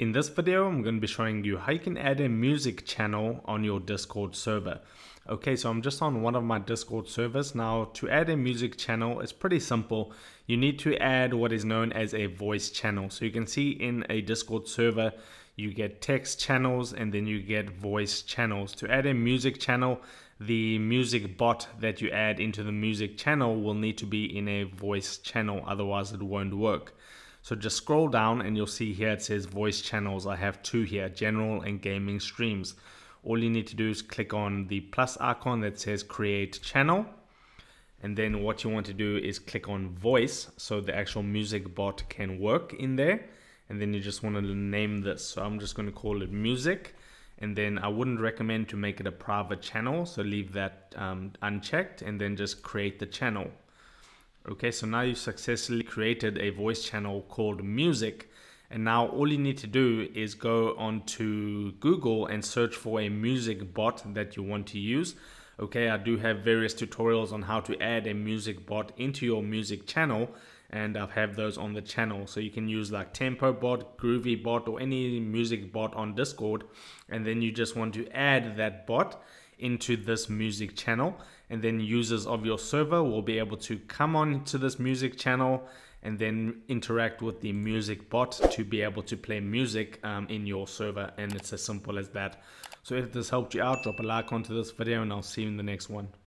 In this video, I'm going to be showing you how you can add a music channel on your Discord server. Okay, so I'm just on one of my Discord servers. Now, to add a music channel, it's pretty simple. You need to add what is known as a voice channel. So you can see in a Discord server, you get text channels and then you get voice channels. To add a music channel, the music bot that you add into the music channel will need to be in a voice channel, otherwise it won't work. So just scroll down and you'll see here it says voice channels. I have two here, general and gaming streams. All you need to do is click on the plus icon that says create channel. And then what you want to do is click on voice so the actual music bot can work in there. And then you just want to name this. So I'm just going to call it music. And then I wouldn't recommend to make it a private channel. So leave that um, unchecked and then just create the channel. Okay, so now you've successfully created a voice channel called music. And now all you need to do is go onto Google and search for a music bot that you want to use. Okay, I do have various tutorials on how to add a music bot into your music channel and I have those on the channel. So you can use like Tempo bot, Groovy bot, or any music bot on Discord. And then you just want to add that bot into this music channel and then users of your server will be able to come on to this music channel and then interact with the music bot to be able to play music um, in your server and it's as simple as that. So if this helped you out drop a like onto this video and i'll see you in the next one